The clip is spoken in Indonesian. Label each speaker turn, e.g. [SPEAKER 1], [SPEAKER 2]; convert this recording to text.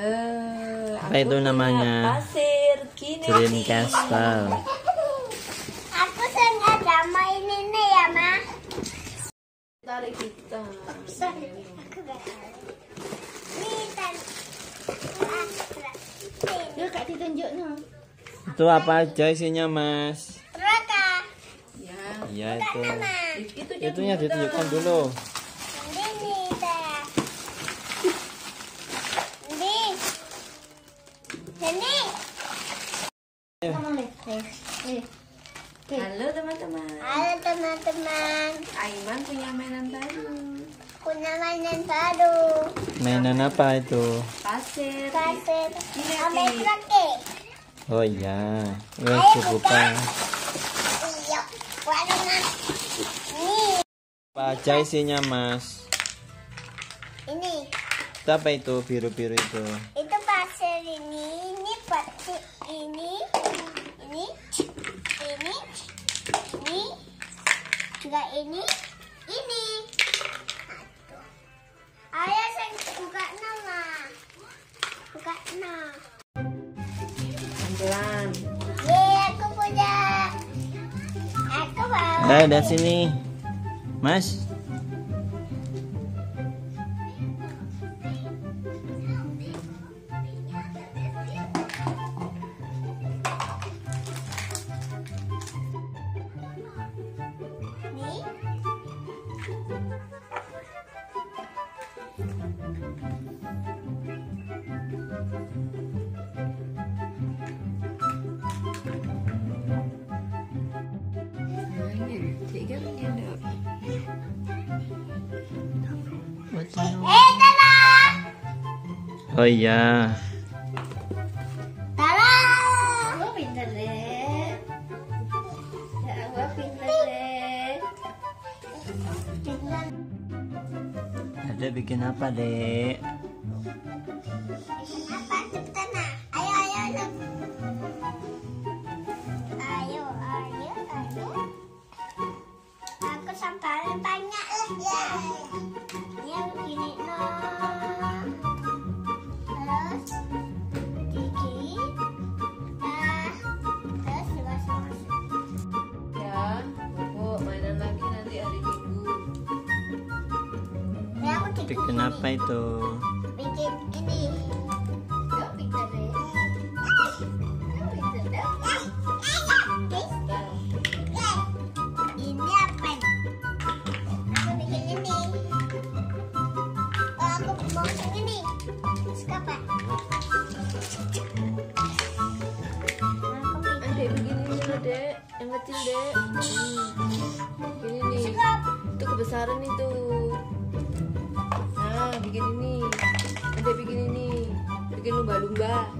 [SPEAKER 1] Eh,
[SPEAKER 2] Apa itu namanya?
[SPEAKER 1] Pasir kini.
[SPEAKER 2] Dream Castle.
[SPEAKER 3] Aku sengaja main ini ya, Ma.
[SPEAKER 1] Tarik kita.
[SPEAKER 3] Sorry, aku gak tahu. Nih, tan.
[SPEAKER 4] Ya kak ditunjuk no.
[SPEAKER 2] Itu apa aja isinya, Mas?
[SPEAKER 3] Raka.
[SPEAKER 1] Ya.
[SPEAKER 2] Iya itu.
[SPEAKER 1] Itu
[SPEAKER 2] Itunya ditunjukkan dulu.
[SPEAKER 3] Ini. Ini.
[SPEAKER 4] Sama nih. Eh, eh.
[SPEAKER 1] Halo teman-teman.
[SPEAKER 3] Halo teman-teman.
[SPEAKER 1] Aiman punya mainan baru.
[SPEAKER 3] Punya mainan baru.
[SPEAKER 2] Mainan apa itu?
[SPEAKER 1] Pasir.
[SPEAKER 3] Pasir.
[SPEAKER 1] Ini,
[SPEAKER 3] Ambil.
[SPEAKER 2] Oh iya. Wes dibuka.
[SPEAKER 3] Iya. Warna. Ini.
[SPEAKER 2] Apa aja isinya, Mas?
[SPEAKER 3] Ini.
[SPEAKER 2] Itu apa itu biru-biru itu?
[SPEAKER 3] Ini, ini ini, ini, ini, ini, juga ini, ini. Ayo saya buka nama, buka nama.
[SPEAKER 1] Pelan.
[SPEAKER 3] Ye, aku punya, aku mau.
[SPEAKER 2] Eh, dari sini. Mas, oh iya.
[SPEAKER 3] Tala!
[SPEAKER 4] Aku pintar deh. Ya aku pintar deh.
[SPEAKER 2] Ada bikin apa, Dek?
[SPEAKER 3] Apa Aku
[SPEAKER 2] bikin
[SPEAKER 1] Adek begini nih, Dek. Yang kecil, Dek. Hmm. Ini nih. Itu kebesaran nih, Yeah.